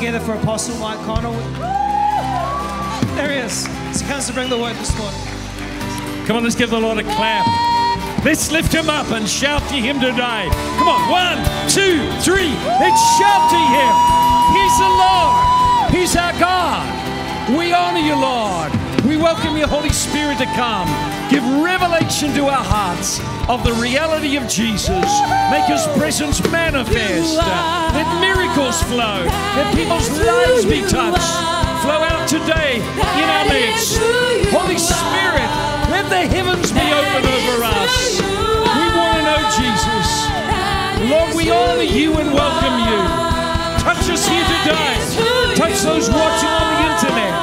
together for Apostle Mike Connell. There he is. He comes to bring the word this morning. Come on, let's give the Lord a clap. Let's lift him up and shout to him today. Come on, one, two, three. Let's shout to him. He's the Lord. He's our God. We honor you, Lord. We welcome your Holy Spirit to come. Give revelation to our hearts of the reality of Jesus. Make his presence manifest. Let miracles flow. Let people's lives be touched. Flow out today in our midst. Holy Spirit, the heavens be open over us. We want to know Jesus. Lord, we honor you and welcome you. Touch us here today. Touch those watching on the internet.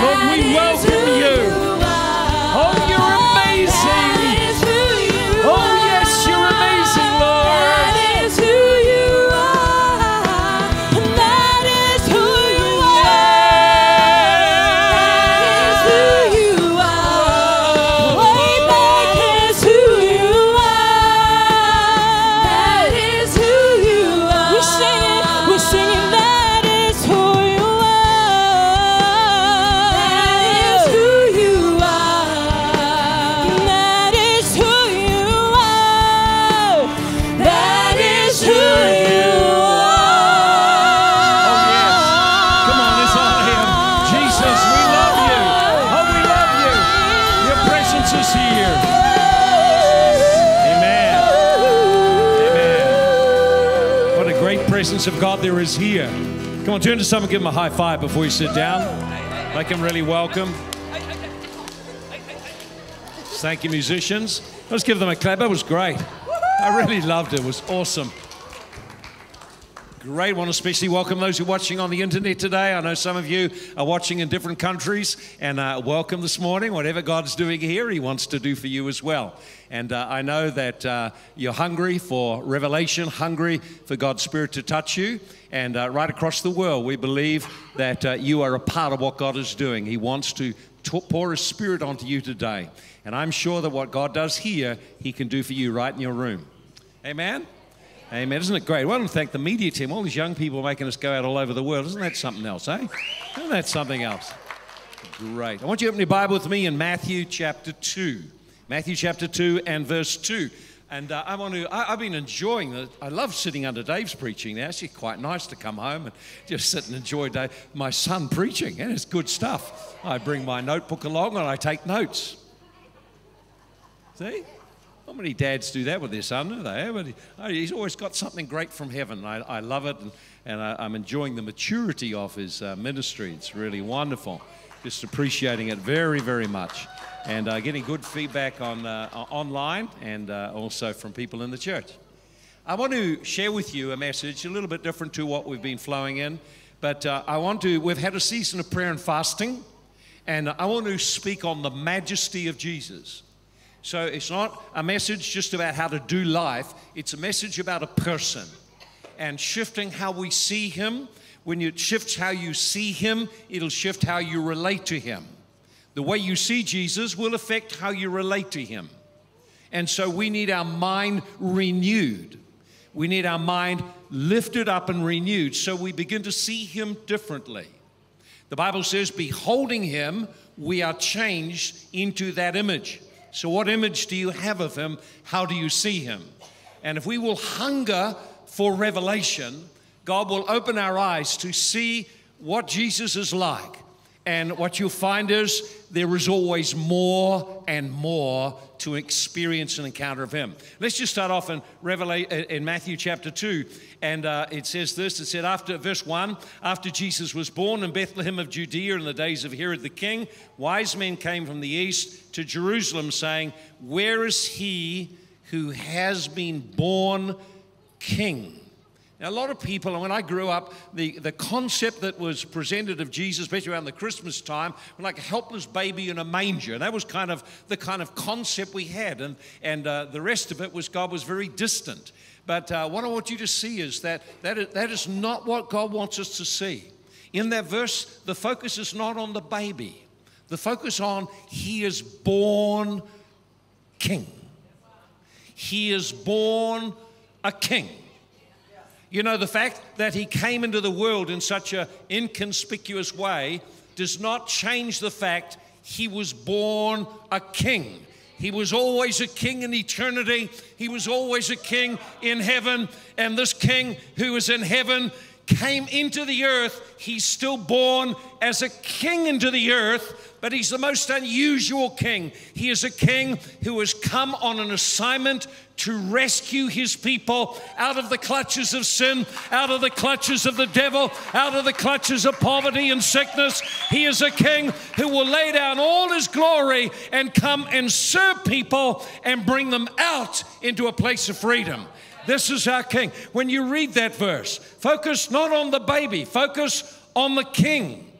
Lord, we welcome you. Presence of God there is here. Come on, turn to someone, give him a high five before you sit down. Make him really welcome. Thank you, musicians. Let's give them a clap. That was great. I really loved it. It was awesome. Great. To especially welcome those who are watching on the internet today. I know some of you are watching in different countries, and uh, welcome this morning. Whatever God's doing here, He wants to do for you as well. And uh, I know that uh, you're hungry for revelation, hungry for God's Spirit to touch you. And uh, right across the world, we believe that uh, you are a part of what God is doing. He wants to- pour His Spirit onto you today. And I'm sure that what God does here, He can do for you right in your room. Amen. Amen. Isn't it great? Well, I want to thank the media team, all these young people making us go out all over the world. Isn't that something else, eh? Isn't that something else? Great. I want you to open your Bible with me in Matthew chapter 2. Matthew chapter 2 and verse 2. And uh, I want to, I, I've been enjoying the, I love sitting under Dave's preaching now. It's actually quite nice to come home and just sit and enjoy Dave, my son preaching. And it's good stuff. I bring my notebook along and I take notes. See? Not many dads do that with their son, do they? But oh, he's always got something great from heaven. I, I love it, and, and I, I'm enjoying the maturity of his uh, ministry. It's really wonderful. Just appreciating it very, very much. And uh, getting good feedback on, uh, online and uh, also from people in the church. I want to share with you a message a little bit different to what we've been flowing in. But uh, I want to, we've had a season of prayer and fasting, and I want to speak on the majesty of Jesus. So it's not a message just about how to do life, it's a message about a person and shifting how we see him. When it shifts how you see him, it'll shift how you relate to him. The way you see Jesus will affect how you relate to him. And so we need our mind renewed. We need our mind lifted up and renewed so we begin to see him differently. The Bible says, beholding him, we are changed into that image. So, what image do you have of him? How do you see him? And if we will hunger for revelation, God will open our eyes to see what Jesus is like. And what you'll find is there is always more and more to experience and encounter of Him. Let's just start off in, Revela- in Matthew chapter 2. And uh, it says this it said, after verse 1 After Jesus was born in Bethlehem of Judea in the days of Herod the king, wise men came from the east to Jerusalem, saying, Where is he who has been born king? Now, a lot of people, and when I grew up, the, the concept that was presented of Jesus, especially around the Christmas time, like a helpless baby in a manger. And that was kind of the kind of concept we had. And, and uh, the rest of it was God was very distant. But uh, what I want you to see is that that is, that is not what God wants us to see. In that verse, the focus is not on the baby, the focus on He is born king. He is born a king. You know, the fact that he came into the world in such an inconspicuous way does not change the fact he was born a king. He was always a king in eternity. He was always a king in heaven. And this king who is in heaven came into the earth. He's still born as a king into the earth, but he's the most unusual king. He is a king who has come on an assignment to rescue his people out of the clutches of sin, out of the clutches of the devil, out of the clutches of poverty and sickness. He is a king who will lay down all his glory and come and serve people and bring them out into a place of freedom. This is our king. When you read that verse, focus not on the baby, focus on the king.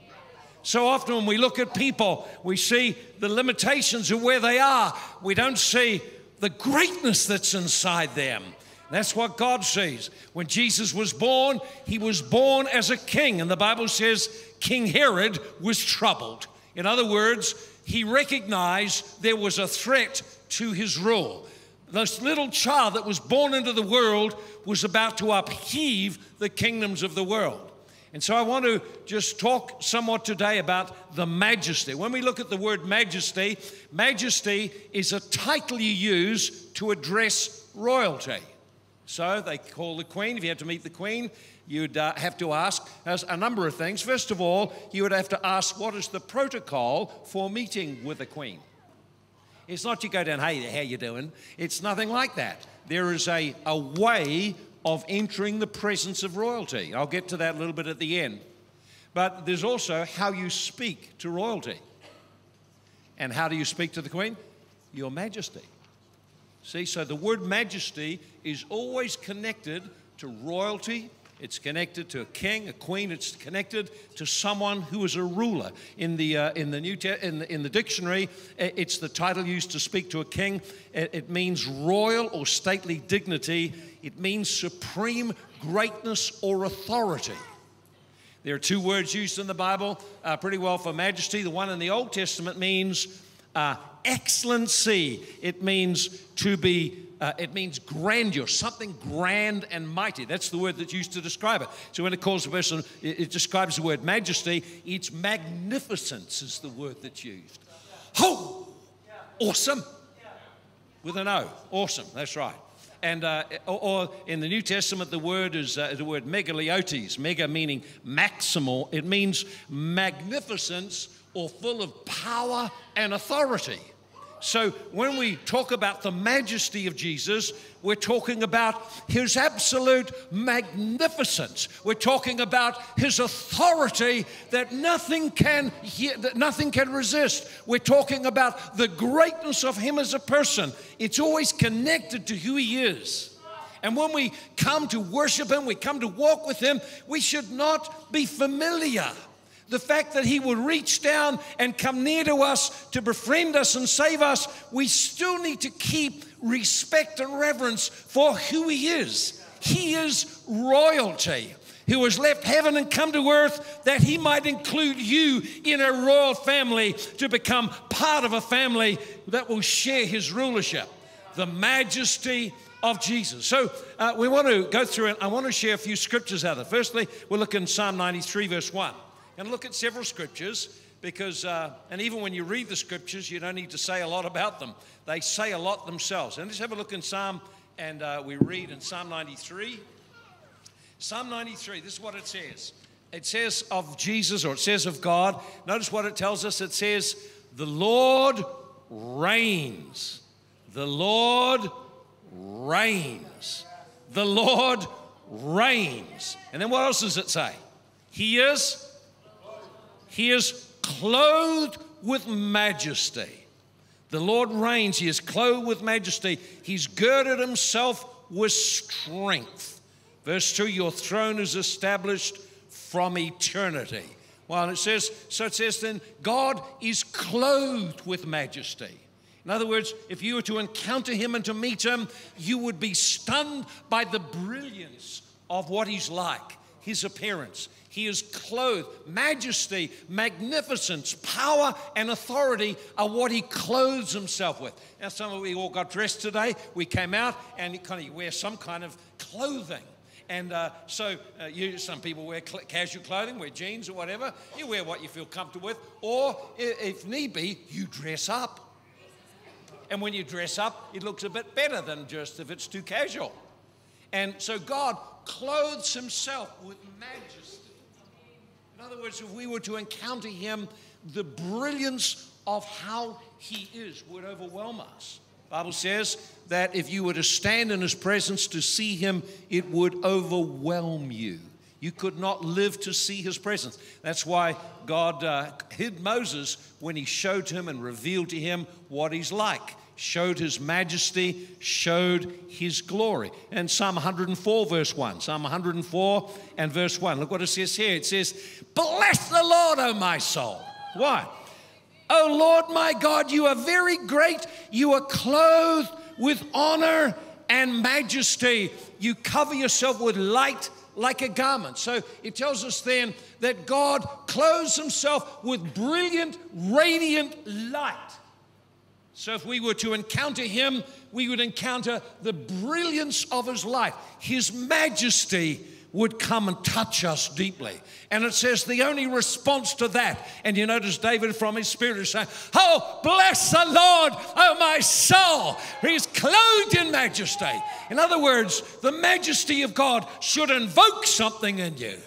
So often when we look at people, we see the limitations of where they are. We don't see the greatness that's inside them. That's what God sees. When Jesus was born, he was born as a king. And the Bible says King Herod was troubled. In other words, he recognized there was a threat to his rule. This little child that was born into the world was about to upheave the kingdoms of the world. And so I want to just talk somewhat today about the majesty. When we look at the word majesty, majesty is a title you use to address royalty. So they call the queen, if you had to meet the queen, you'd uh, have to ask a number of things. First of all, you would have to ask what is the protocol for meeting with a queen? It's not you go down, hey, how you doing? It's nothing like that. There is a, a way of entering the presence of royalty. I'll get to that a little bit at the end. But there's also how you speak to royalty. And how do you speak to the Queen? Your Majesty. See, so the word majesty is always connected to royalty it's connected to a king, a queen. It's connected to someone who is a ruler. In the, uh, in the, New Te- in the, in the dictionary, it's the title used to speak to a king. It, means royal or stately dignity. It means supreme greatness or authority. There are two words used in the Bible uh, pretty well for majesty. The one in the Old Testament means uh, excellency, it means to be uh, it means grandeur, something grand and mighty. That's the word that's used to describe it. So when it calls a person, it, it describes the word majesty, it's magnificence is the word that's used. Oh, awesome. With an O, awesome, that's right. And uh, or, or, in the New Testament, the word is uh, the word megaleiotes, mega meaning maximal. It means magnificence or full of power and authority. So when we talk about the majesty of Jesus, we're talking about his absolute magnificence. We're talking about his authority that nothing can that nothing can resist. We're talking about the greatness of him as a person. It's always connected to who he is. And when we come to worship him, we come to walk with him, we should not be familiar the fact that He would reach down and come near to us to befriend us and save us, we still need to keep respect and reverence for who He is. He is royalty who has left heaven and come to earth that he might include you in a royal family to become part of a family that will share his rulership. The majesty of Jesus. So uh, we want to go through and I want to share a few scriptures out of it. Firstly, we'll look in Psalm 93, verse 1 to look at several scriptures because, uh, and even when you read the scriptures, you don't need to say a lot about them. They say a lot themselves. And let's have a look in Psalm, and uh, we read in Psalm 93. Psalm 93, this is what it says. It says of Jesus, or it says of God. Notice what it tells us. It says, The Lord reigns. The Lord reigns. The Lord reigns. And then what else does it say? He is he is clothed with majesty. The Lord reigns. He is clothed with majesty. He's girded himself with strength. Verse 2 Your throne is established from eternity. Well, it says, so it says then, God is clothed with majesty. In other words, if you were to encounter him and to meet him, you would be stunned by the brilliance of what he's like, his appearance. He is clothed. Majesty, magnificence, power, and authority are what he clothes himself with. Now, some of we all got dressed today. We came out and kind of wear some kind of clothing. And uh, so, uh, you, some people wear cl- casual clothing, wear jeans or whatever. You wear what you feel comfortable with, or if need be, you dress up. And when you dress up, it looks a bit better than just if it's too casual. And so God clothes himself with majesty. In other words, if we were to encounter him, the brilliance of how he is would overwhelm us. Bible says that if you were to stand in his presence to see him, it would overwhelm you. You could not live to see his presence. That's why God uh, hid Moses when he showed him and revealed to him what he's like showed his majesty, showed his glory. And Psalm 104, verse 1. Psalm 104 and verse 1. Look what it says here. It says, Bless the Lord, O my soul. Why? O Lord my God, you are very great. You are clothed with honor and majesty. You cover yourself with light like a garment. So it tells us then that God clothes himself with brilliant, radiant light. So if we were to encounter him, we would encounter the brilliance of his life. His majesty would come and touch us deeply. And it says the only response to that, and you notice David from his spirit is saying, Oh, bless the Lord, oh my soul. He's clothed in majesty. In other words, the majesty of God should invoke something in you.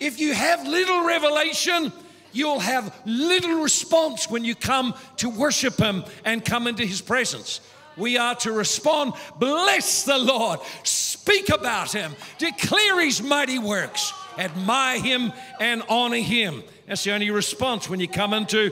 If you have little revelation, you'll have little response when you come to worship Him and come into His presence. We are to respond, bless the Lord, speak about Him, declare His mighty works, admire Him and honor Him. That's the only response when you come into,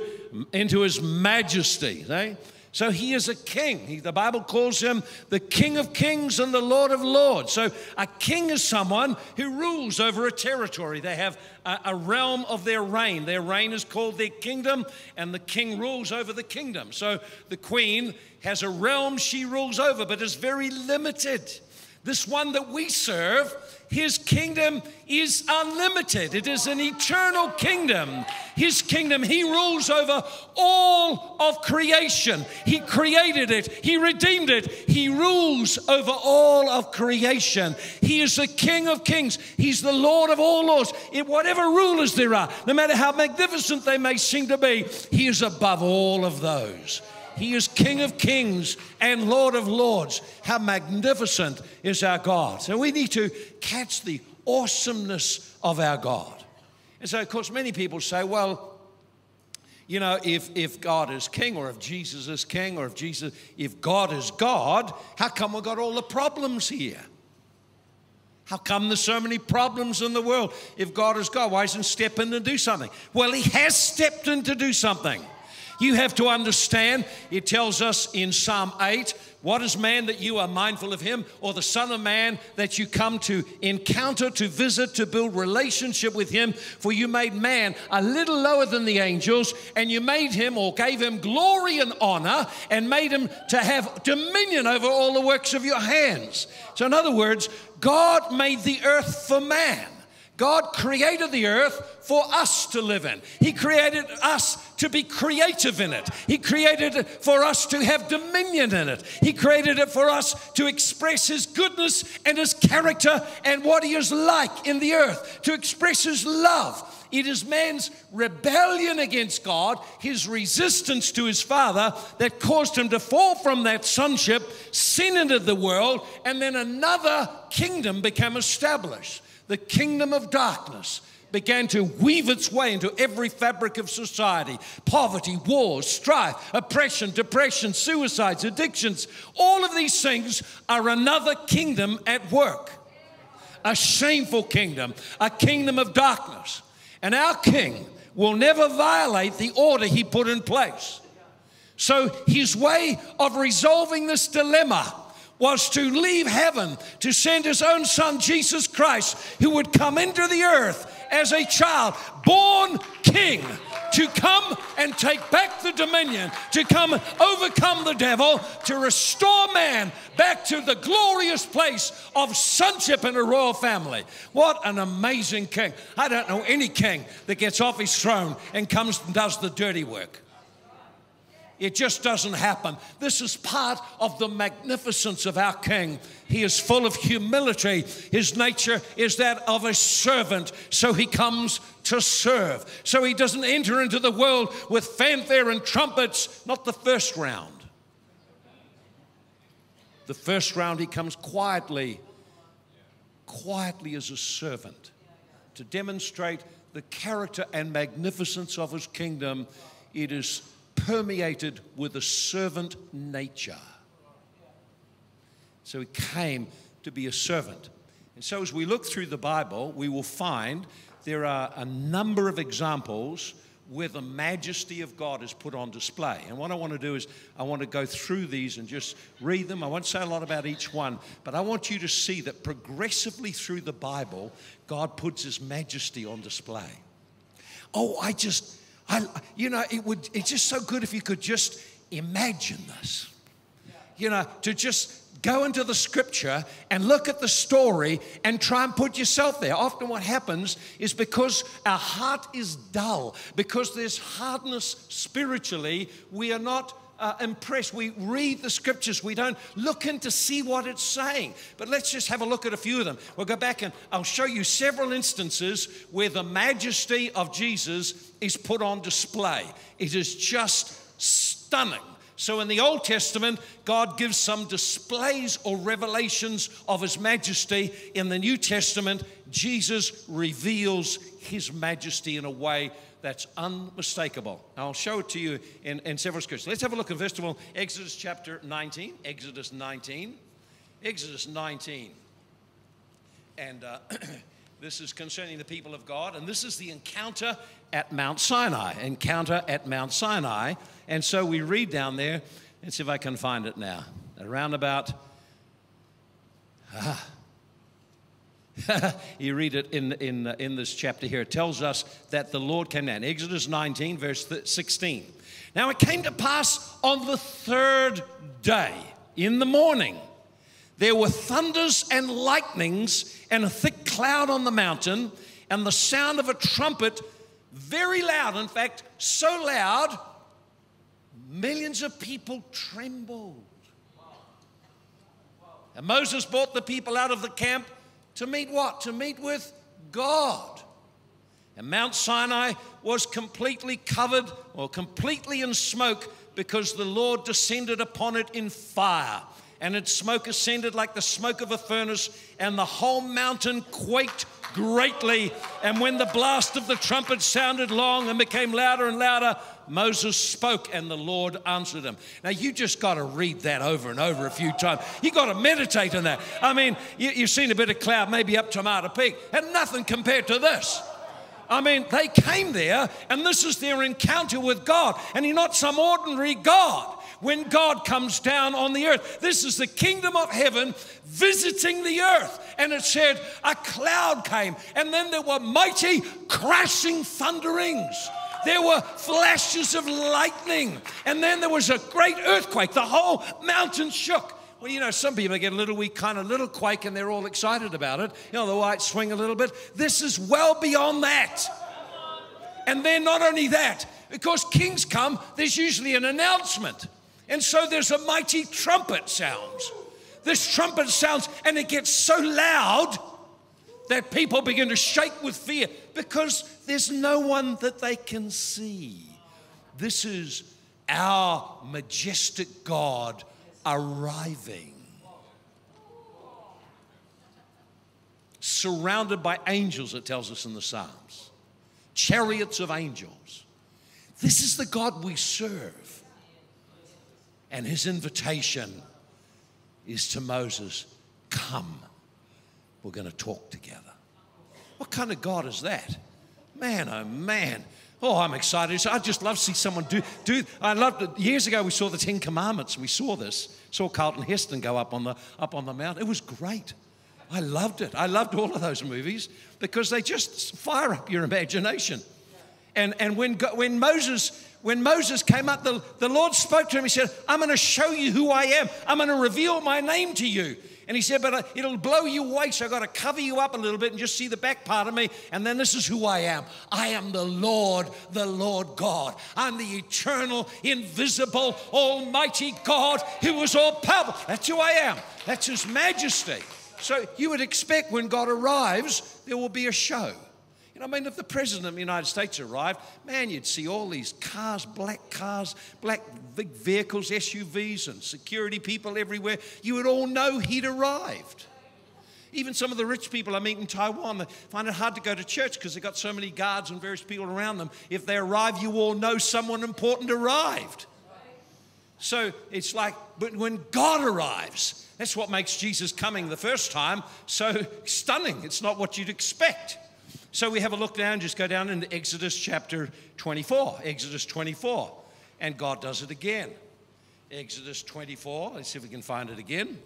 into His majesty. Eh? So he is a king. He, the Bible calls him the King of Kings and the Lord of Lords. So a king is someone who rules over a territory. They have a, a realm of their reign. Their reign is called their kingdom, and the king rules over the kingdom. So the queen has a realm she rules over, but is very limited. This one that we serve, his kingdom is unlimited. It is an eternal kingdom. His kingdom, he rules over all of creation. He created it, he redeemed it. He rules over all of creation. He is the King of kings, he's the Lord of all lords. In whatever rulers there are, no matter how magnificent they may seem to be, he is above all of those. He is King of kings and Lord of lords. How magnificent is our God. So we need to catch the awesomeness of our God. And so, of course, many people say, well, you know, if, if God is king or if Jesus is king or if Jesus, if God is God, how come we've got all the problems here? How come there's so many problems in the world? If God is God, why doesn't step in and do something? Well, He has stepped in to do something. You have to understand, it tells us in Psalm 8 what is man that you are mindful of him, or the Son of Man that you come to encounter, to visit, to build relationship with him? For you made man a little lower than the angels, and you made him or gave him glory and honor, and made him to have dominion over all the works of your hands. So, in other words, God made the earth for man. God created the earth for us to live in. He created us to be creative in it. He created it for us to have dominion in it. He created it for us to express His goodness and His character and what He is like in the earth, to express His love. It is man's rebellion against God, his resistance to his Father, that caused him to fall from that sonship, sin into the world, and then another kingdom became established the kingdom of darkness began to weave its way into every fabric of society poverty, wars, strife, oppression, depression, suicides, addictions. All of these things are another kingdom at work. A shameful kingdom, a kingdom of darkness. And our king will never violate the order he put in place. So, his way of resolving this dilemma was to leave heaven to send his own son, Jesus Christ, who would come into the earth as a child, born king, to come and take back the dominion, to come overcome the devil, to restore man back to the glorious place of sonship in a royal family. What an amazing king. I don't know any king that gets off his throne and comes and does the dirty work. It just doesn't happen. This is part of the magnificence of our King. He is full of humility. His nature is that of a servant, so he comes to serve. So he doesn't enter into the world with fanfare and trumpets, not the first round. The first round, he comes quietly, quietly as a servant to demonstrate the character and magnificence of his kingdom. It is permeated with a servant nature. So he came to be a servant. And so as we look through the Bible, we will find there are a number of examples where the majesty of God is put on display. And what I want to do is I want to go through these and just read them. I won't say a lot about each one, but I want you to see that progressively through the Bible, God puts his majesty on display. Oh, I just I, you know, it would, it's just so good if you could just imagine this. You know, to just go into the scripture and look at the story and try and put yourself there. Often, what happens is because our heart is dull, because there's hardness spiritually, we are not uh, impressed. We read the scriptures, we don't look in to see what it's saying. But let's just have a look at a few of them. We'll go back and I'll show you several instances where the majesty of Jesus is put on display. It is just stunning. So, in the Old Testament, God gives some displays or revelations of His majesty. In the New Testament, Jesus reveals His majesty in a way that's unmistakable. I'll show it to you in, in several scriptures. Let's have a look at, first of all, Exodus chapter 19. Exodus 19. Exodus 19. And uh, this is concerning the people of God. And this is the encounter at Mount Sinai. Encounter at Mount Sinai. And so we read down there. Let's see if I can find it now. Around about. Ah, you read it in, in, uh, in this chapter here. It tells us that the Lord came down. Exodus 19, verse 16. Now it came to pass on the third day in the morning. There were thunders and lightnings and a thick cloud on the mountain, and the sound of a trumpet very loud. In fact, so loud, millions of people trembled. And Moses brought the people out of the camp to meet what? To meet with God. And Mount Sinai was completely covered or completely in smoke because the Lord descended upon it in fire. And its smoke ascended like the smoke of a furnace, and the whole mountain quaked greatly. And when the blast of the trumpet sounded long and became louder and louder, Moses spoke and the Lord answered him. Now, you just got to read that over and over a few times. You got to meditate on that. I mean, you, have seen a bit of cloud maybe up Tomato Peak, and nothing compared to this. I mean, they came there, and this is their encounter with God. And He's not some ordinary God when God comes down on the earth. This is the kingdom of heaven visiting the earth. And it said, a cloud came, and then there were mighty crashing thunderings. There were flashes of lightning, and then there was a great earthquake. The whole mountain shook. Well, you know, some people get a little weak, kind of little quake, and they're all excited about it. You know, the white swing a little bit. This is well beyond that. And then not only that, because kings come, there's usually an announcement. And so there's a mighty trumpet sounds. This trumpet sounds, and it gets so loud that people begin to shake with fear because there's no one that they can see. This is our majestic God arriving. Surrounded by angels, it tells us in the Psalms, chariots of angels. This is the God we serve. And his invitation is to Moses come we're going to talk together. What kind of God is that? Man, oh man. Oh, I'm excited. I just love to see someone do do. I loved it. Years ago, we saw the Ten Commandments. We saw this. Saw Charlton Heston go up on the up on the mountain. It was great. I loved it. I loved all of those movies because they just fire up your imagination. And and when when Moses when Moses came up, the, the Lord spoke to him. He said, "I'm going to show you who I am. I'm going to reveal my name to you." And he said, But uh, it'll blow you away, so I've got to cover you up a little bit and just see the back part of me. And then this is who I am I am the Lord, the Lord God. I'm the eternal, invisible, almighty God who is all powerful. That's who I am. That's his majesty. So you would expect when God arrives, there will be a show. You know, I mean, if the President of the United States arrived, man, you'd see all these cars, black cars, black big vehicles, SUVs, and security people everywhere. You would all know he'd arrived. Even some of the rich people I meet in Taiwan they find it hard to go to church because they've got so many guards and various people around them. If they arrive, you all know someone important arrived. So it's like, but when God arrives, that's what makes Jesus coming the first time so stunning. It's not what you'd expect. So we have a look down, just go down into Exodus chapter 24. Exodus 24. And God does it again. Exodus 24. Let's see if we can find it again.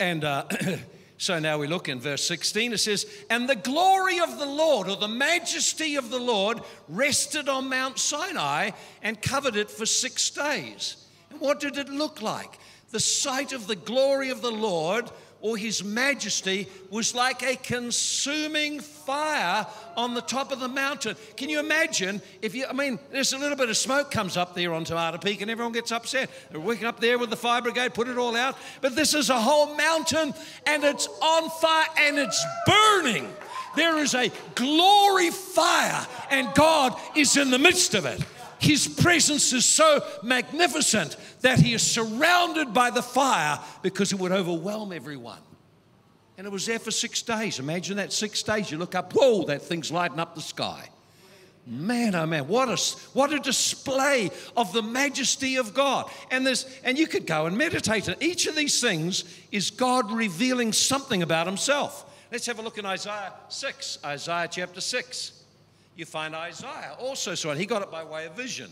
And uh, so now we look in verse 16. It says, And the glory of the Lord, or the majesty of the Lord, rested on Mount Sinai and covered it for six days. And what did it look like? The sight of the glory of the Lord or his majesty was like a consuming fire on the top of the mountain. Can you imagine if you, I mean, there's a little bit of smoke comes up there on Tomato Peak and everyone gets upset. They're working up there with the fire brigade, put it all out. But this is a whole mountain and it's on fire and it's burning. There is a glory fire and God is in the midst of it. His presence is so magnificent that he is surrounded by the fire because it would overwhelm everyone. And it was there for six days. Imagine that six days. You look up, whoa, that thing's lighting up the sky. Man, oh man, what a, what a display of the majesty of God. And, there's, and you could go and meditate on each of these things is God revealing something about himself. Let's have a look in Isaiah 6, Isaiah chapter 6 you find Isaiah also saw it. He got it by way of vision.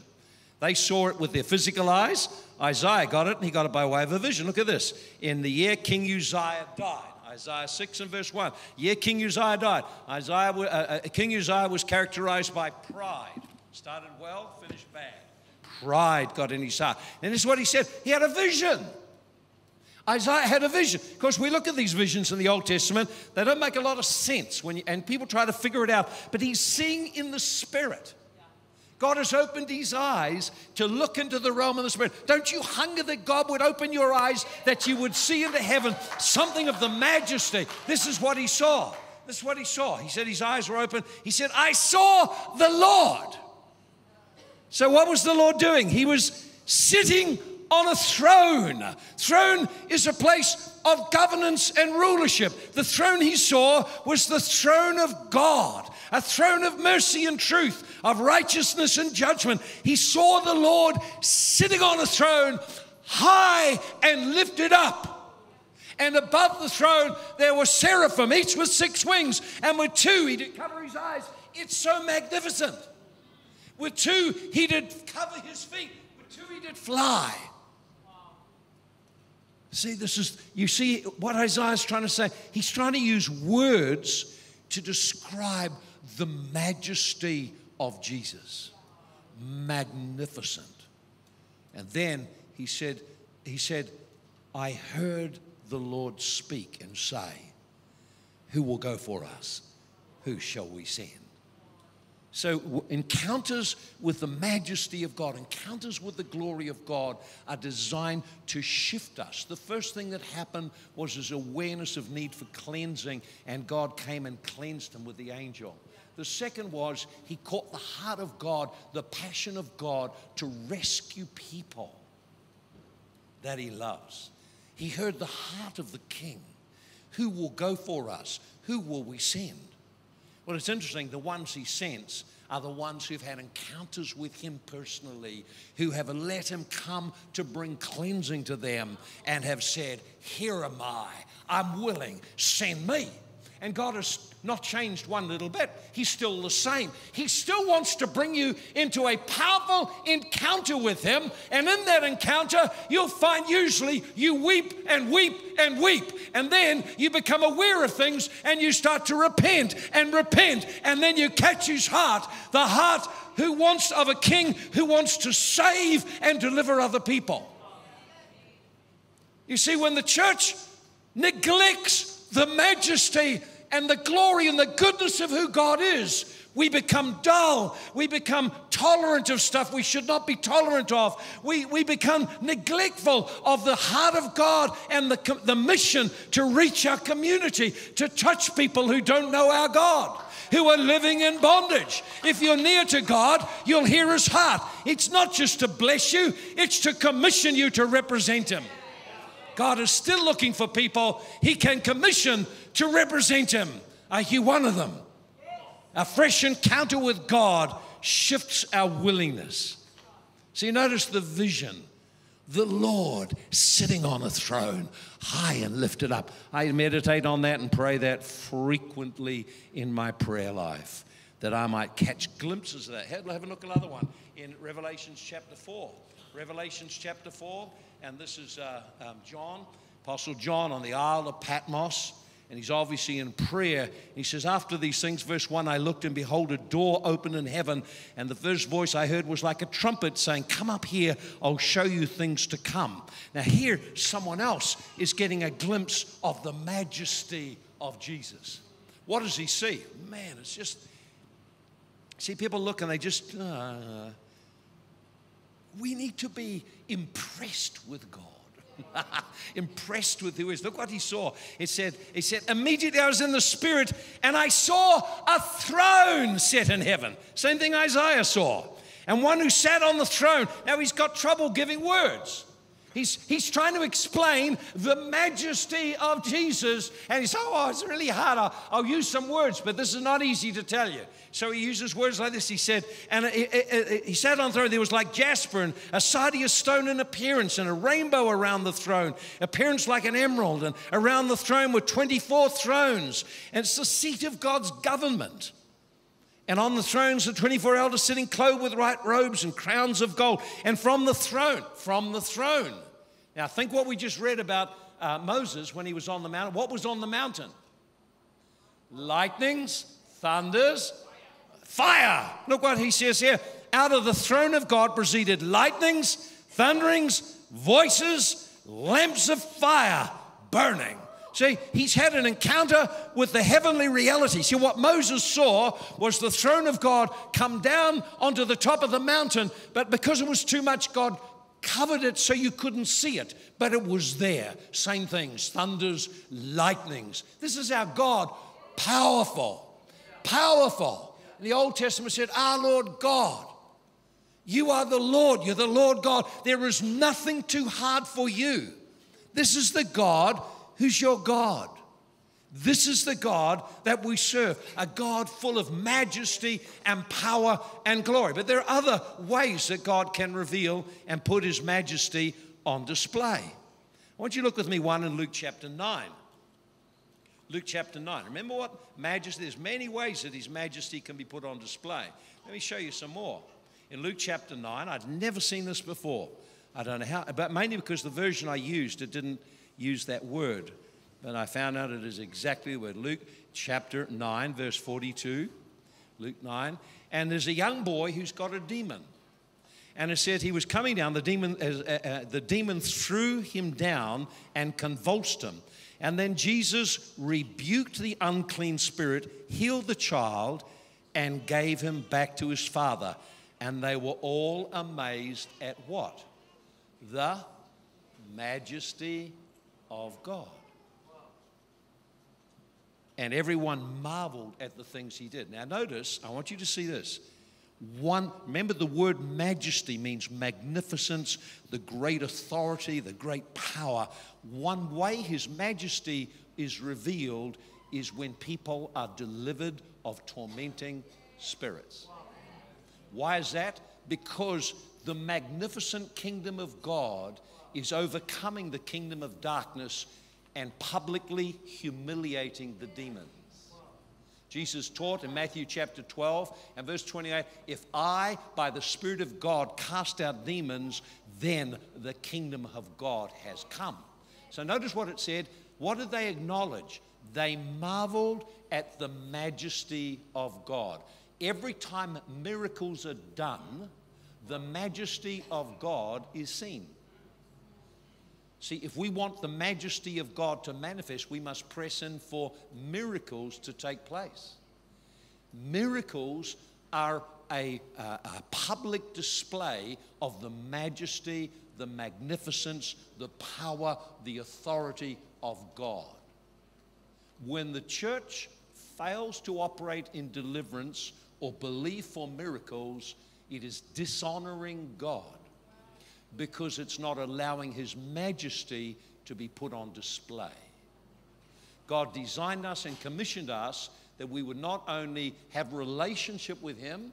They saw it with their physical eyes. Isaiah got it and he got it by way of a vision. Look at this. In the year King Uzziah died, Isaiah 6 and verse 1. Year King Uzziah died. Isaiah, uh, uh, King Uzziah was characterized by pride. Started well, finished bad. Pride got in his heart. And this is what he said. He had a vision. Isaiah had a vision. Of course, we look at these visions in the Old Testament, they don't make a lot of sense when you, and people try to figure it out. But he's seeing in the Spirit. God has opened his eyes to look into the realm of the Spirit. Don't you hunger that God would open your eyes, that you would see into heaven something of the majesty? This is what he saw. This is what he saw. He said his eyes were open. He said, I saw the Lord. So, what was the Lord doing? He was sitting on a throne. Throne is a place of governance and rulership. The throne he saw was the throne of God, a throne of mercy and truth, of righteousness and judgment. He saw the Lord sitting on a throne, high and lifted up. And above the throne there were seraphim, each with six wings, and with two he did cover his eyes. It's so magnificent. With two he did cover his feet, with two he did fly. See, this is, you see what Isaiah's trying to say? He's trying to use words to describe the majesty of Jesus. Magnificent. And then he said, he said, I heard the Lord speak and say, Who will go for us? Who shall we send? So, encounters with the majesty of God, encounters with the glory of God are designed to shift us. The first thing that happened was his awareness of need for cleansing, and God came and cleansed him with the angel. The second was he caught the heart of God, the passion of God to rescue people that he loves. He heard the heart of the king. Who will go for us? Who will we send? Well, it's interesting, the ones he sends are the ones who've had encounters with him personally, who have let him come to bring cleansing to them and have said, Here am I, I'm willing, send me. And God has not changed one little bit. He's still the same. He still wants to bring you into a powerful encounter with Him. And in that encounter, you'll find usually you weep and weep and weep. And then you become aware of things and you start to repent and repent. And then you catch His heart, the heart who wants of a king who wants to save and deliver other people. You see, when the church neglects the majesty and the glory and the goodness of who God is, we become dull. We become tolerant of stuff we should not be tolerant of. We, we become neglectful of the heart of God and the, the mission to reach our community, to touch people who don't know our God, who are living in bondage. If you're near to God, you'll hear His heart. It's not just to bless you, it's to commission you to represent Him. God is still looking for people He can commission to represent Him. Are you one of them? A fresh encounter with God shifts our willingness. See, notice the vision. The Lord sitting on a throne, high and lifted up. I meditate on that and pray that frequently in my prayer life, that I might catch glimpses of that. Have a look at another one in Revelations chapter 4. Revelations chapter 4, and this is uh, um, John, Apostle John on the Isle of Patmos and he's obviously in prayer. He says, After these things, verse 1, I looked and behold, a door opened in heaven. And the first voice I heard was like a trumpet saying, Come up here, I'll show you things to come. Now, here, someone else is getting a glimpse of the majesty of Jesus. What does he see? Man, it's just, see, people look and they just, uh, we need to be impressed with God. impressed with who is. Look what he saw. It said, he said, immediately I was in the spirit and I saw a throne set in heaven. Same thing Isaiah saw. And one who sat on the throne. Now he's got trouble giving words. He's, he's trying to explain the majesty of Jesus. And he said, Oh, it's really hard. I'll, I'll, use some words, but this is not easy to tell you. So he uses words like this. He said, And uh, uh, uh, he, he, he sat on the throne. There was like jasper and a sardius stone in appearance, and a rainbow around the throne, appearance like an emerald. And around the throne were 24 thrones. And it's the seat of God's government. And on the thrones, the 24 elders sitting clothed with white robes and crowns of gold. And from the throne, from the throne, now, think what we just read about uh, Moses when he was on the mountain. What was on the mountain? Lightnings, thunders, fire. Look what he says here. Out of the throne of God proceeded lightnings, thunderings, voices, lamps of fire burning. See, he's had an encounter with the heavenly reality. See, what Moses saw was the throne of God come down onto the top of the mountain, but because it was too much, God covered it so you couldn't see it, but it was there. Same things thunders, lightnings. This is our God, powerful, powerful. And The Old Testament said, Our Lord God. You are the Lord, you're the Lord God. There is nothing too hard for you. This is the God who's your God. This is the God that we serve, a God full of majesty and power and glory. But there are other ways that God can reveal and put his majesty on display. I want you to look with me one in Luke chapter 9. Luke chapter 9. Remember what majesty, there's many ways that his majesty can be put on display. Let me show you some more. In Luke chapter 9, I'd never seen this before. I don't know how, but mainly because the version I used, it didn't use that word. And I found out it is exactly word. Luke chapter 9, verse 42. Luke 9. And there's a young boy who's got a demon. And it said he was coming down, the demon, uh, uh, the demon threw him down and convulsed him. And then Jesus rebuked the unclean spirit, healed the child, and gave him back to his father. And they were all amazed at what? The majesty of God and everyone marveled at the things he did. Now, notice, I want you to see this. One, remember the word majesty means magnificence, the great authority, the great power. One way his majesty is revealed is when people are delivered of tormenting spirits. Why is that? Because the magnificent kingdom of God is overcoming the kingdom of darkness and publicly humiliating the demons. Jesus taught in Matthew chapter 12 and verse 28 If I, by the Spirit of God, cast out demons, then the kingdom of God has come. So notice what it said. What did they acknowledge? They marveled at the majesty of God. Every time miracles are done, the majesty of God is seen. See, if we want the majesty of God to manifest, we must press in for miracles to take place. Miracles are a, a, a, public display of the majesty, the magnificence, the power, the authority of God. When the church fails to operate in deliverance or belief for miracles, it is dishonoring God because it's not allowing His majesty to be put on display. God designed us and commissioned us that we would not only have relationship with Him,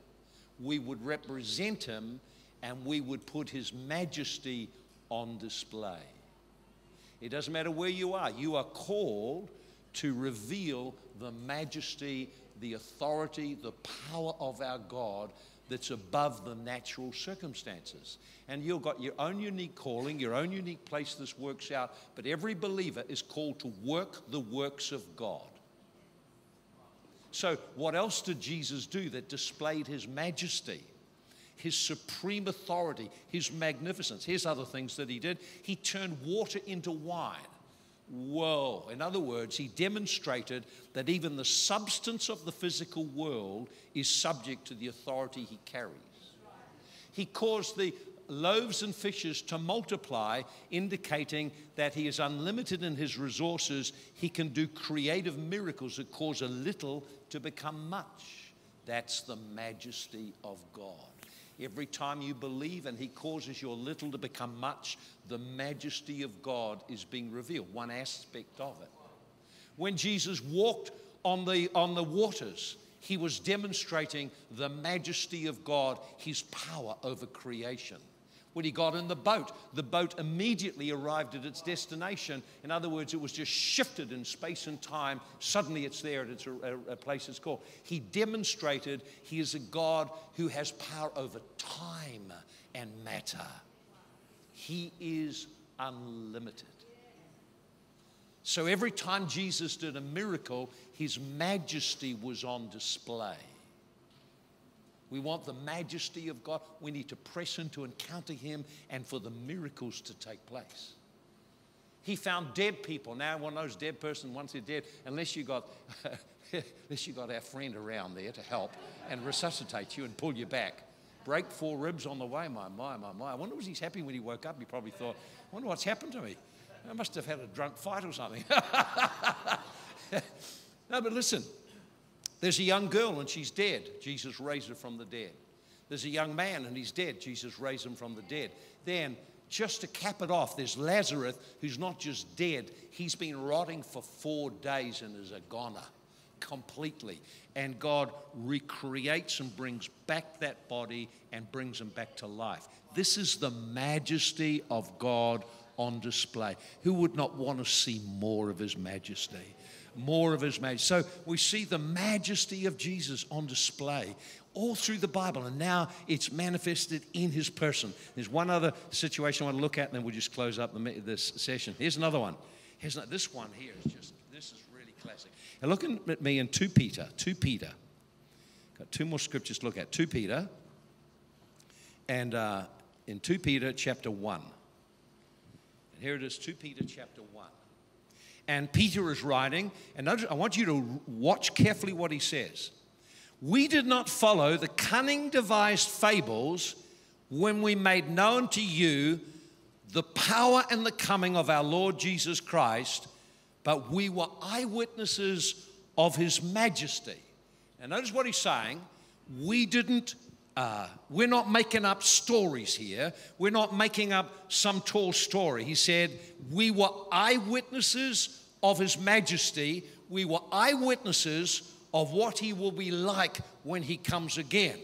we would represent Him and we would put His majesty on display. It doesn't matter where you are, you are called to reveal the majesty, the authority, the power of our God that's above the natural circumstances. And you've got your own unique calling, your own unique place this works out, but every believer is called to work the works of God. So, what else did Jesus do that displayed his majesty? His supreme authority, his magnificence. Here's other things that he did. He turned water into wine. Whoa. In other words, he demonstrated that even the substance of the physical world is subject to the authority he carries. He caused the loaves and fishes to multiply, indicating that he is unlimited in his resources. He can do creative miracles that cause a little to become much. That's the majesty of God. Every time you believe and He causes your little to become much, the majesty of God is being revealed, one aspect of it. When Jesus walked on the, on the waters, He was demonstrating the majesty of God, His power over creation. When he got in the boat, the boat immediately arrived at its destination. In other words, it was just shifted in space and time. Suddenly it's there at its, a, a place it's called. He demonstrated he is a God who has power over time and matter. He is unlimited. So every time Jesus did a miracle, his majesty was on display. We want the majesty of God. We need to press in to encounter Him and for the miracles to take place. He found dead people. Now, one knows dead person once they're dead, unless you got, unless you got our friend around there to help and resuscitate you and pull you back. Break four ribs on the way. My, my, my, my. I wonder was he happy when he woke up. He probably thought, I wonder what's happened to me. I must have had a drunk fight or something. no, but listen, there's a young girl and she's dead. Jesus raised her from the dead. There's a young man and he's dead. Jesus raised him from the dead. Then, just to cap it off, there's Lazarus who's not just dead, he's been rotting for four days and is a goner completely. And God recreates and brings back that body and brings him back to life. This is the majesty of God on display. Who would not want to see more of his majesty? More of his majesty. So we see the majesty of Jesus on display all through the Bible, and now it's manifested in his person. There's one other situation I want to look at, and then we'll just close up the, this session. Here's another one. Here's this one here is just, this is really classic. And looking at me in 2 Peter, 2 Peter. Got two more scriptures to look at. 2 Peter, and uh, in 2 Peter chapter 1. And here it is, 2 Peter chapter 1. And Peter is writing, and I want you to watch carefully what he says. We did not follow the cunning devised fables when we made known to you the power and the coming of our Lord Jesus Christ, but we were eyewitnesses of his majesty. And notice what he's saying. We didn't, uh, we're not making up stories here. We're not making up some tall story. He said, We were eyewitnesses of his majesty. We were eyewitnesses of what he will be like when he comes again.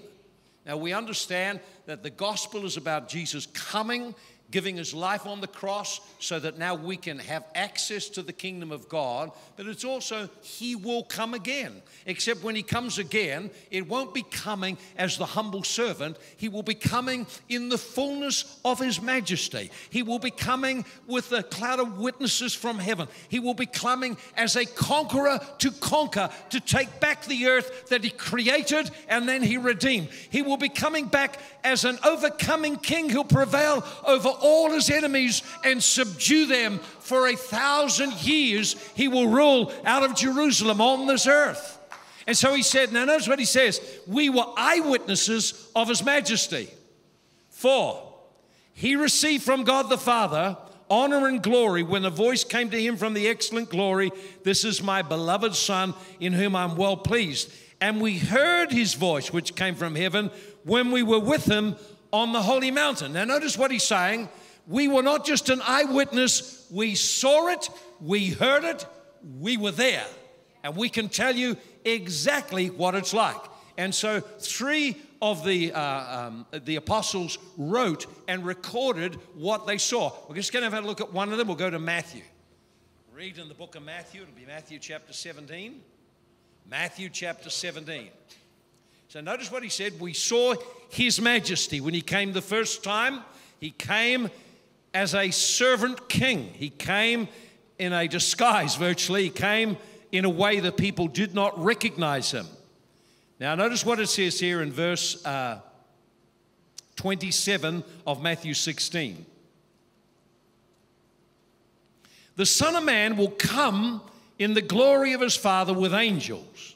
Now, we understand that the gospel is about Jesus coming giving his life on the cross so that now we can have access to the kingdom of God, but it's also he will come again. Except when he comes again, it won't be coming as the humble servant, he will be coming in the fullness of his majesty. He will be coming with a cloud of witnesses from heaven. He will be coming as a conqueror to conquer, to take back the earth that he created and then he redeemed. He will be coming back as an overcoming king who'll prevail over all his enemies and subdue them for a thousand years. He will rule out of Jerusalem on this earth. And so he said, now notice what he says we were eyewitnesses of his majesty. For he received from God the Father honor and glory when the voice came to him from the excellent glory This is my beloved Son, in whom I'm well pleased. And we heard his voice, which came from heaven, when we were with him on the holy mountain. Now, notice what he's saying. We were not just an eyewitness, we saw it, we heard it, we were there. And we can tell you exactly what it's like. And so, three of the, uh, um, the apostles wrote and recorded what they saw. We're just going to have a look at one of them. We'll go to Matthew. Read in the book of Matthew, it'll be Matthew chapter 17. Matthew chapter 17. So notice what he said. We saw his majesty when he came the first time. He came as a servant king. He came in a disguise virtually. He came in a way that people did not recognize him. Now, notice what it says here in verse uh, 27 of Matthew 16. The Son of Man will come in the glory of his Father with angels.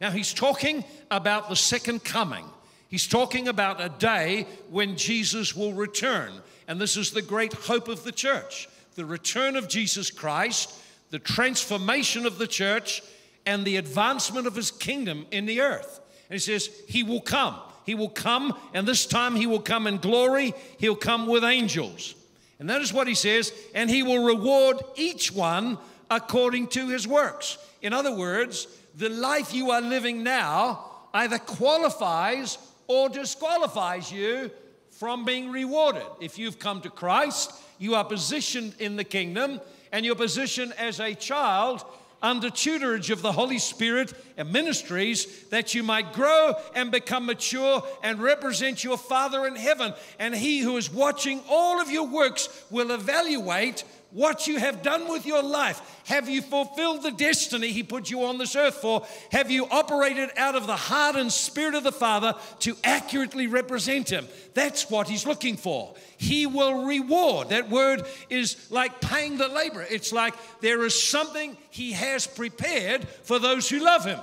Now, he's talking about the second coming. He's talking about a day when Jesus will return. And this is the great hope of the church the return of Jesus Christ, the transformation of the church, and the advancement of his kingdom in the earth. And he says, He will come. He will come, and this time he will come in glory. He'll come with angels. And that is what he says, and he will reward each one according to his works. In other words, the life you are living now either qualifies or disqualifies you from being rewarded. If you've come to Christ, you are positioned in the kingdom, and you're positioned as a child under tutorage of the Holy Spirit and ministries that you might grow and become mature and represent your Father in heaven. And He who is watching all of your works will evaluate what you have done with your life. Have you fulfilled the destiny He put you on this earth for? Have you operated out of the heart and spirit of the Father to accurately represent Him? That's what He's looking for. He will reward. That word is like paying the laborer. It's like there is something He has prepared for those who love Him.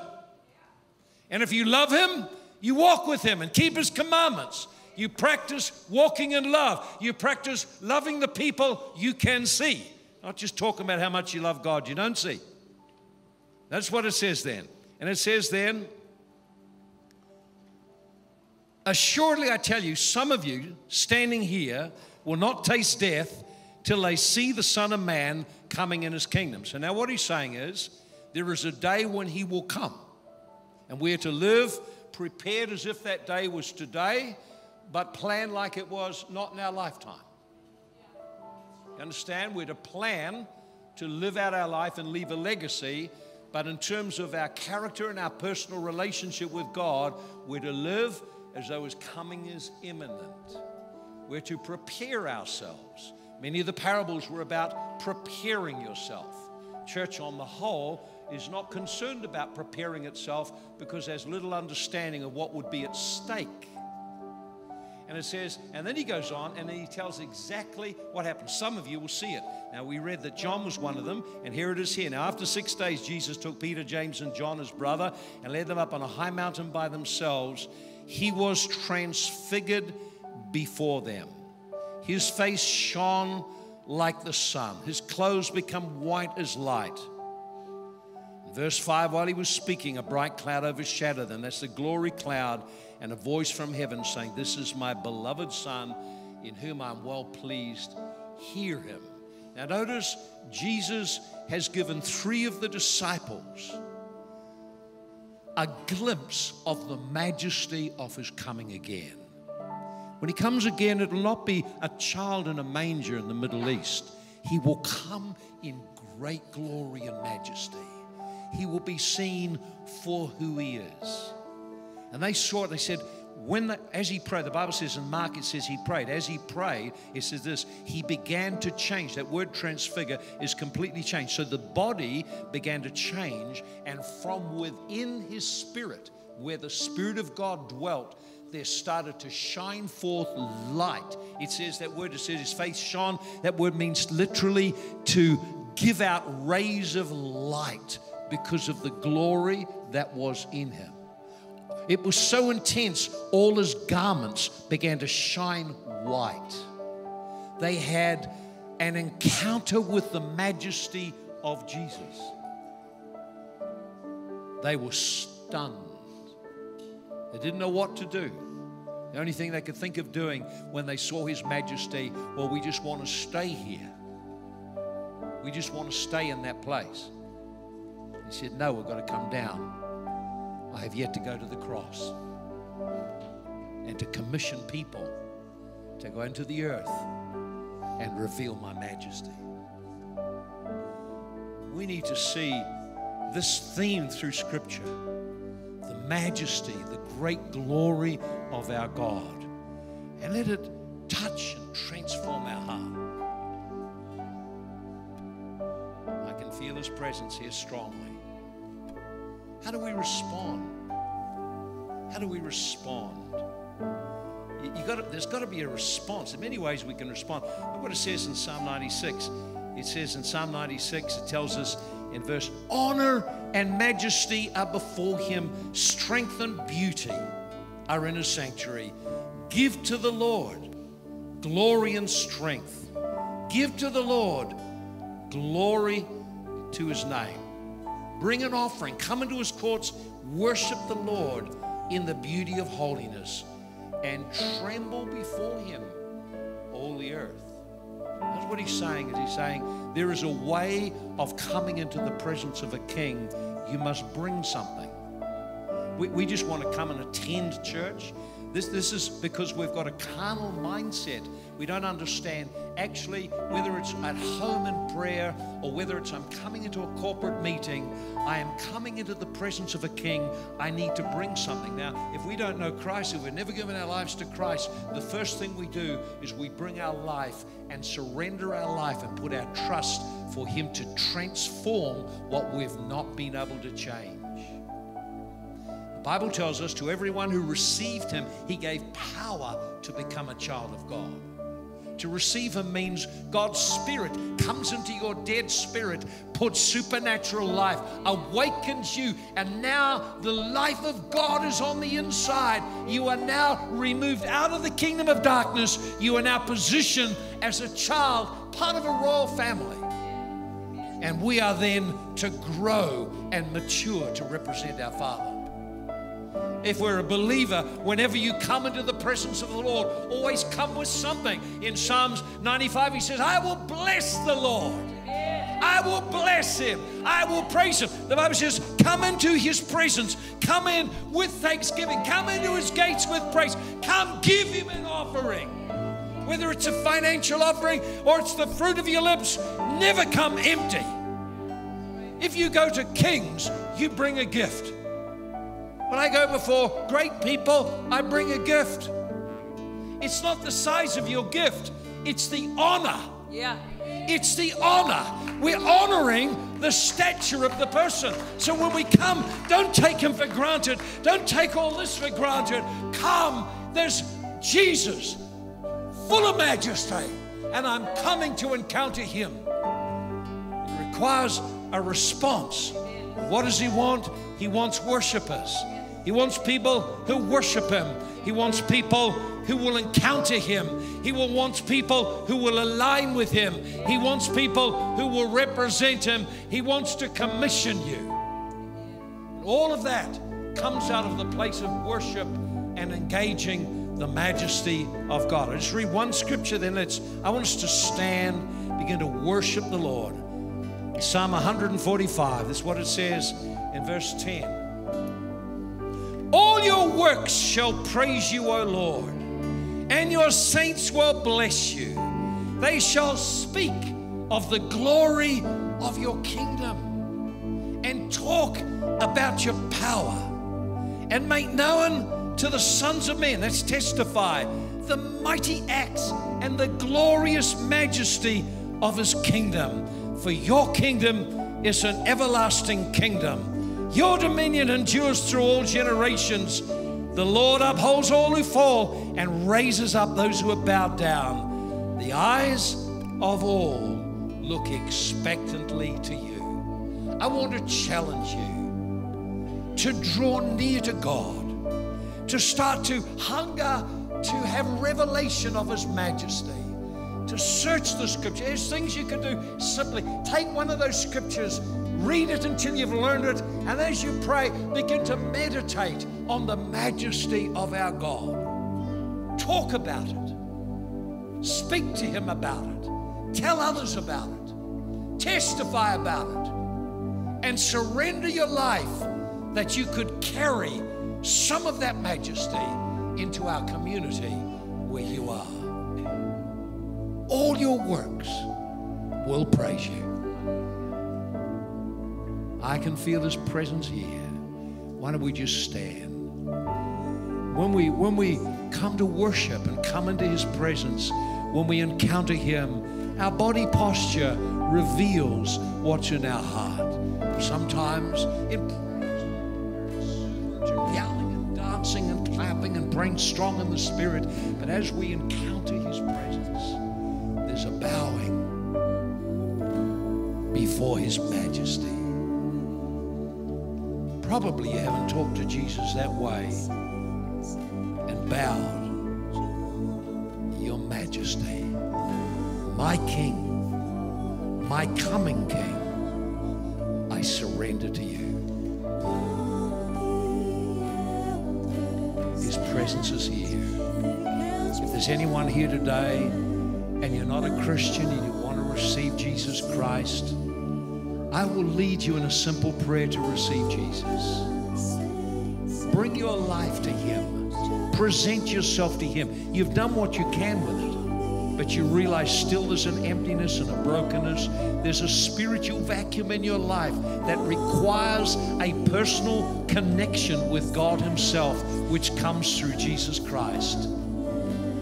And if you love Him, you walk with Him and keep His commandments. You practice walking in love. You practice loving the people you can see. Not just talking about how much you love God you don't see. That's what it says then. And it says then, Assuredly, I tell you, some of you standing here will not taste death till they see the Son of Man coming in his kingdom. So now, what he's saying is, there is a day when he will come. And we're to live prepared as if that day was today but plan like it was not in our lifetime. You understand? We're to plan to live out our life and leave a legacy, but in terms of our character and our personal relationship with God, we're to live as though His coming is imminent. We're to prepare ourselves. Many of the parables were about preparing yourself. Church, on the whole, is not concerned about preparing itself because there's little understanding of what would be at stake and it says, and then he goes on and he tells exactly what happened. Some of you will see it. Now, we read that John was one of them, and here it is here. Now, after six days, Jesus took Peter, James, and John, his brother, and led them up on a high mountain by themselves. He was transfigured before them. His face shone like the sun, his clothes become white as light. Verse 5 While he was speaking, a bright cloud overshadowed them. That's the glory cloud and a voice from heaven saying, This is my beloved Son in whom I'm well pleased. Hear him. Now, notice Jesus has given three of the disciples a glimpse of the majesty of his coming again. When he comes again, it will not be a child in a manger in the Middle East. He will come in great glory and majesty. He will be seen for who he is. And they saw it, they said, when the, as he prayed, the Bible says in Mark, it says he prayed. As he prayed, it says this, he began to change. That word transfigure is completely changed. So the body began to change, and from within his spirit, where the Spirit of God dwelt, there started to shine forth light. It says that word, it says his face shone. That word means literally to give out rays of light because of the glory that was in him. It was so intense, all his garments began to shine white. They had an encounter with the majesty of Jesus. They were stunned. They didn't know what to do. The only thing they could think of doing when they saw his majesty, well, we just want to stay here. We just want to stay in that place. He said, No, we've got to come down. I have yet to go to the cross and to commission people to go into the earth and reveal my majesty. We need to see this theme through Scripture the majesty, the great glory of our God, and let it touch and transform our heart. I can feel His presence here strongly. How do we respond? How do we respond? You, you got there's got to be a response. In many ways, we can respond. Look what it says in Psalm 96. It says in Psalm 96, it tells us in verse, honor and majesty are before him, strength and beauty are in his sanctuary. Give to the Lord glory and strength. Give to the Lord glory to his name. Bring an offering, come into his courts, worship the Lord in the beauty of holiness, and tremble before him, all the earth. That's what he's saying. Is he's saying there is a way of coming into the presence of a king. You must bring something. We, we just want to come and attend church. This, this is because we've got a carnal mindset. We don't understand actually whether it's at home in prayer or whether it's I'm coming into a corporate meeting, I am coming into the presence of a king. I need to bring something. Now, if we don't know Christ, if we've never given our lives to Christ, the first thing we do is we bring our life and surrender our life and put our trust for Him to transform what we've not been able to change. The Bible tells us to everyone who received him, he gave power to become a child of God. To receive him means God's spirit comes into your dead spirit, puts supernatural life, awakens you, and now the life of God is on the inside. You are now removed out of the kingdom of darkness. You are now positioned as a child, part of a royal family. And we are then to grow and mature to represent our Father if we're a believer, whenever you come into the presence of the Lord, always come with something. In Psalms 95, he says, I will bless the Lord. I will bless him. I will praise him. The Bible says, Come into his presence. Come in with thanksgiving. Come into his gates with praise. Come give him an offering. Whether it's a financial offering or it's the fruit of your lips, never come empty. If you go to kings, you bring a gift. When I go before great people, I bring a gift. It's not the size of your gift, it's the honor. Yeah. It's the honor. We're honoring the stature of the person. So when we come, don't take him for granted. Don't take all this for granted. Come, there's Jesus, full of majesty, and I'm coming to encounter him. It requires a response. What does he want? He wants worshipers. He wants people who worship Him. He wants people who will encounter Him. He will wants people who will align with Him. He wants people who will represent Him. He wants to commission you. All of that comes out of the place of worship and engaging the majesty of God. I just read one scripture, then let's. I want us to stand, begin to worship the Lord. Psalm 145. That's what it says in verse 10. All your works shall praise you, O Lord. and your saints will bless you. They shall speak of the glory of your kingdom and talk about your power and make known to the sons of men, let's testify, the mighty acts and the glorious majesty of his kingdom. For your kingdom is an everlasting kingdom. Your dominion endures through all generations. The Lord upholds all who fall and raises up those who are bowed down. The eyes of all look expectantly to you. I want to challenge you to draw near to God, to start to hunger to have revelation of His majesty, to search the scripture. There's things you can do simply. Take one of those scriptures, read it until you've learned it, and as you pray, begin to meditate on the majesty of our God. Talk about it, speak to Him about it, tell others about it, testify about it, and surrender your life that you could carry some of that majesty into our community where you are. All your works will praise you. I can feel His presence here. Why don't we just stand? When we when we come to worship and come into His presence, when we encounter Him, our body posture reveals what's in our heart. Sometimes in yelling and dancing and clapping and praying strong in the Spirit. But as we encounter His presence, before His majesty. Probably you haven't talked to Jesus that way and bowed. Your majesty, my King, my coming King, I surrender to you. His presence is here. If there's anyone here today and you're not a Christian and you want to receive Jesus Christ, I will lead you in a simple prayer to receive Jesus. Bring your life to Him. Present yourself to Him. You've done what you can with it, but you realize still there's an emptiness and a brokenness. There's a spiritual vacuum in your life that requires a personal connection with God Himself, which comes through Jesus Christ.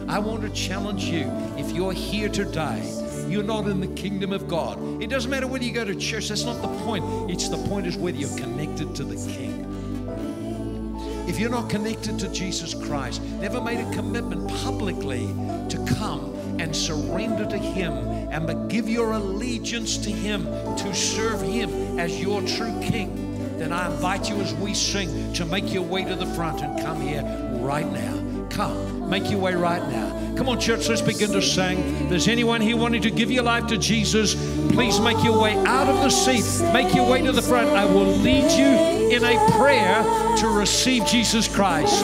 I want to challenge you if you're here today, you're not in the kingdom of God. It doesn't matter whether you go to church, that's not the point. It's the point is whether you're connected to the King. If you're not connected to Jesus Christ, never made a commitment publicly to come and surrender to Him and give your allegiance to Him, to serve Him as your true King, then I invite you as we sing to make your way to the front and come here right now. Come, make your way right now. Come on, church, let's begin to sing. If there's anyone here wanting to give your life to Jesus, please make your way out of the seat. Make your way to the front. I will lead you in a prayer to receive Jesus Christ.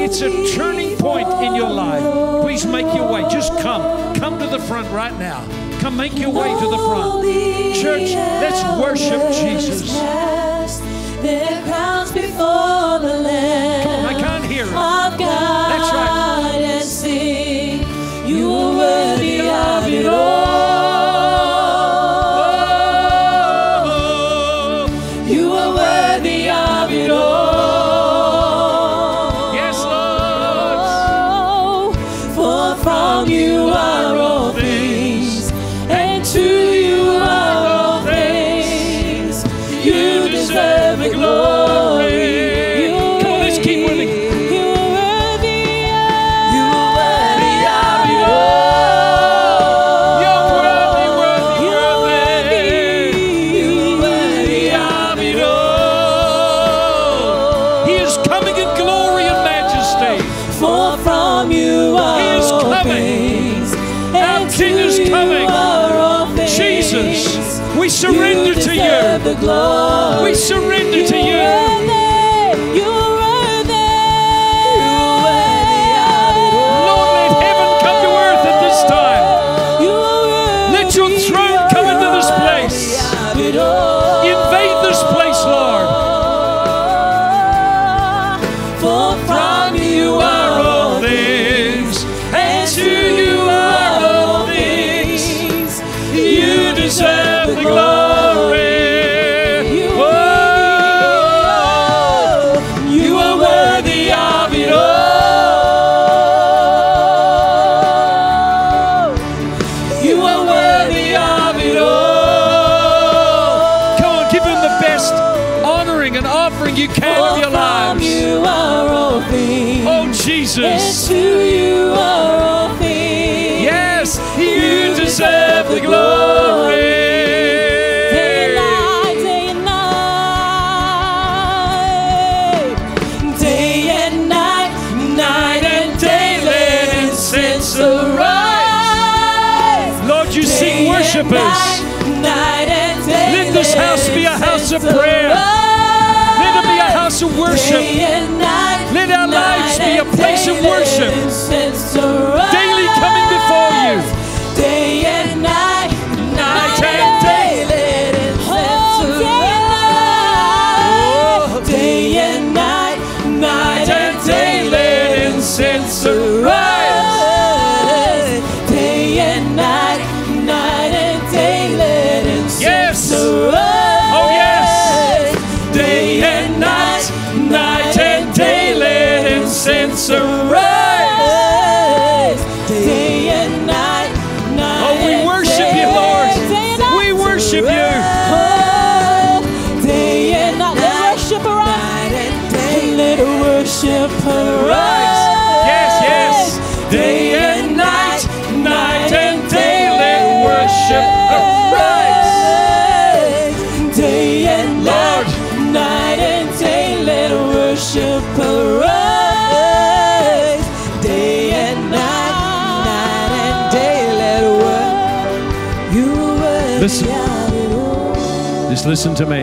It's a turning point in your life. Please make your way. Just come. Come to the front right now. Come make your way to the front. Church, let's worship Jesus. Their crowns before the Lamb. Come on, I can't hear it. Of listen to me.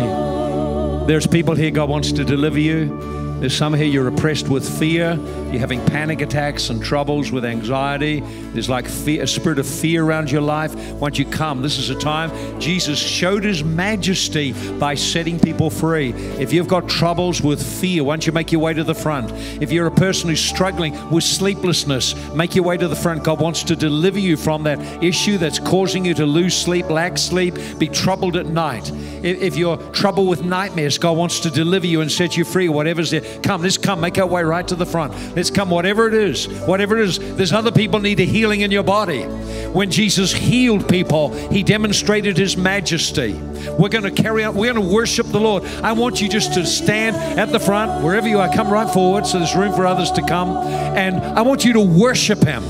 There's people here, God wants to deliver you. There's some here you're oppressed with fear. You're having panic attacks and troubles with anxiety. There's like fear, a spirit of fear around your life. Once you come, this is a time Jesus showed his majesty by setting people free. If you've got troubles with fear, don't you make your way to the front? If you're a person who's struggling with sleeplessness, make your way to the front. God wants to deliver you from that issue that's causing you to lose sleep, lack sleep, be troubled at night. If, if you're troubled with nightmares, God wants to deliver you and set you free. Whatever's there, come. Let's come. Make our way right to the front. Let's come. Whatever it is, whatever it is. There's other people need a healing in your body. When Jesus healed people, He demonstrated His majesty. We're going to carry out. We're going to worship the Lord. I want you just to stand at the front, wherever you are. Come right forward, so there's room for others to come. And I want you to worship Him.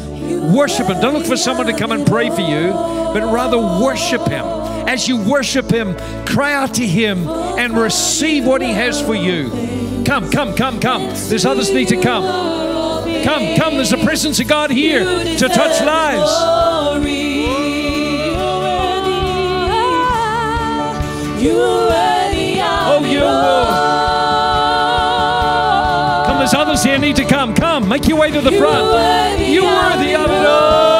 Worship Him. Don't look for someone to come and pray for you, but rather worship Him. As you worship Him, cry out to Him and receive what He has for you. Come, come, come, come. There's others need to come. Come, come. There's the presence of God here to touch lives. Oh, you. Come, there's others here need to come. Come, make your way to the front. You worthy of it all.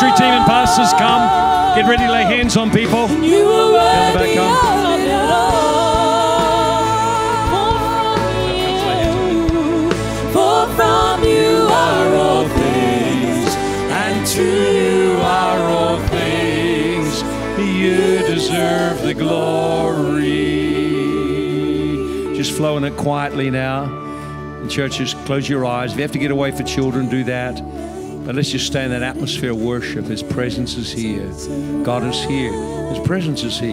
Ministry team and pastors come. Get ready to lay hands on people. Down the back, come. of it all. For from you are all things, And to you are all things. You deserve the glory. Just flowing it quietly now. And churches, close your eyes. If you have to get away for children, do that. But let's just stay in that atmosphere of worship. His presence is here. God is here. His presence is here.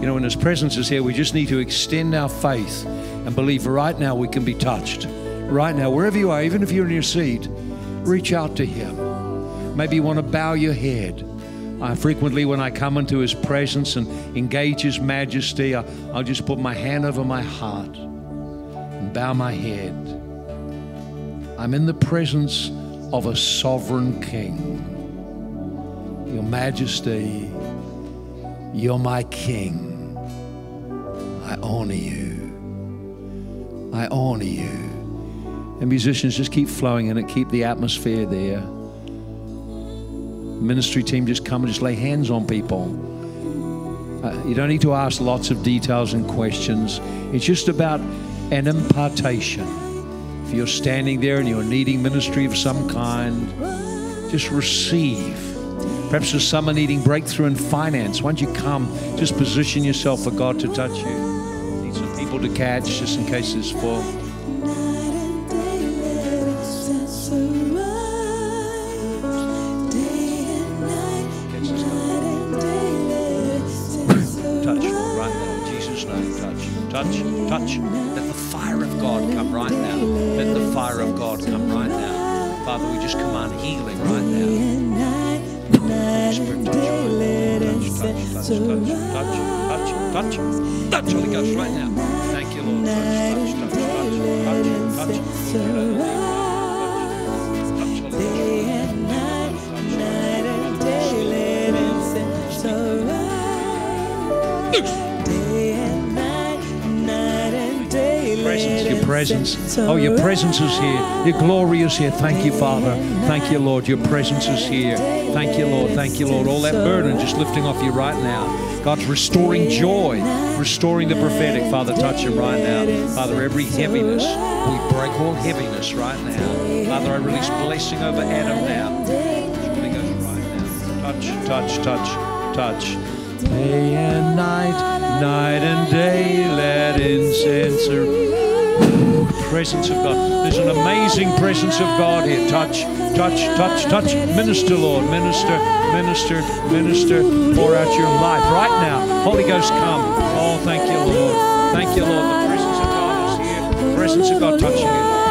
You know, when His presence is here, we just need to extend our faith and believe right now we can be touched. Right now, wherever you are, even if you're in your seat, reach out to Him. Maybe you want to bow your head. I frequently, when I come into His presence and engage His majesty, I, I'll just put my hand over my heart and bow my head. I'm in the presence of a sovereign King. Your Majesty, You're my King. I honor you. I honor you. And musicians, just keep flowing in it, keep the atmosphere there. Ministry team, just come and just lay hands on people. Uh, you don't need to ask lots of details and questions. It's just about an impartation. If you're standing there and you're needing ministry of some kind, just receive. Perhaps there's someone needing breakthrough in finance. Once you come, just position yourself for God to touch you. Need some people to catch just in case it's full. Touch, touch, touch, touch, touch, Holy Ghost right now. Thank you, Lord. Touch, touch, touch, touch, touch, touch. Touch, Holy Ghost. presence, your presence. Oh, your presence is here. Your glory is here. Thank you, Father. Thank you, Lord. Your presence is here. Thank you, Lord. Thank you, Lord. All that burden just lifting off you right now. God's restoring joy, restoring the prophetic. Father, touch him right now. Father, every heaviness, we break all heaviness right now. Father, I release blessing over Adam now. Touch, touch, touch, touch. Day and night, night and day, let incense presence of God. There's an amazing presence of God here. Touch, touch, touch, touch. Minister, Lord. Minister, minister, minister. Pour out your life right now. Holy Ghost, come. Oh, thank you, Lord. Thank you, Lord. The presence of God is here. The presence of God touching you.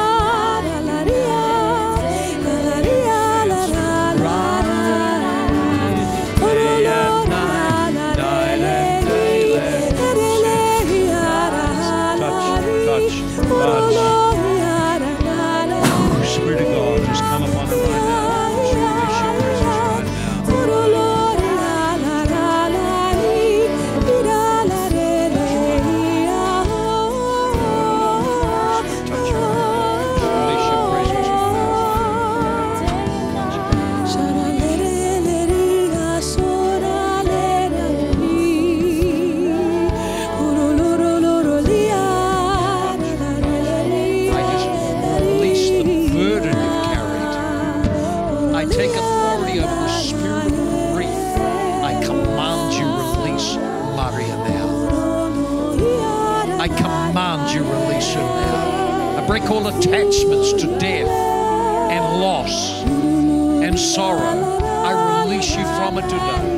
Attachments to death and loss and sorrow. I release you from it today.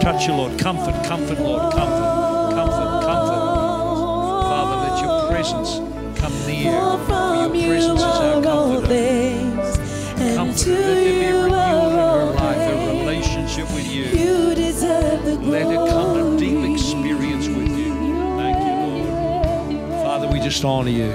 Touch you, Lord. Comfort, comfort, Lord. Comfort, comfort, comfort. Father, let your presence come near. For your presence is our comforter. Comfort. Let there be a renewal in her life, a relationship with you. Let it come to deep experience with you. Thank you, Lord. Father, we just honor you.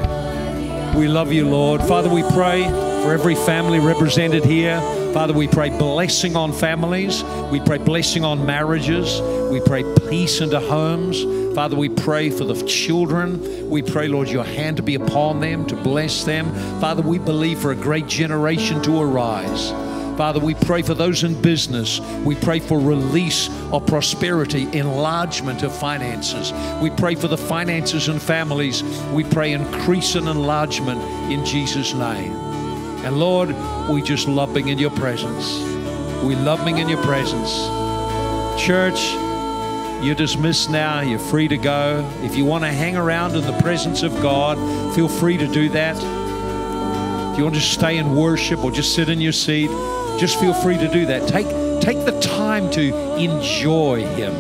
We love you, Lord. Father, we pray for every family represented here. Father, we pray blessing on families. We pray blessing on marriages. We pray peace into homes. Father, we pray for the children. We pray, Lord, your hand to be upon them, to bless them. Father, we believe for a great generation to arise. Father, we pray for those in business. We pray for release of prosperity, enlargement of finances. We pray for the finances and families. We pray increase and enlargement in Jesus' name. And Lord, we just love being in your presence. We love being in your presence. Church, you're dismissed now. You're free to go. If you want to hang around in the presence of God, feel free to do that. If you want to stay in worship or just sit in your seat, just feel free to do that. Take, take the time to enjoy Him.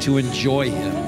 To enjoy Him.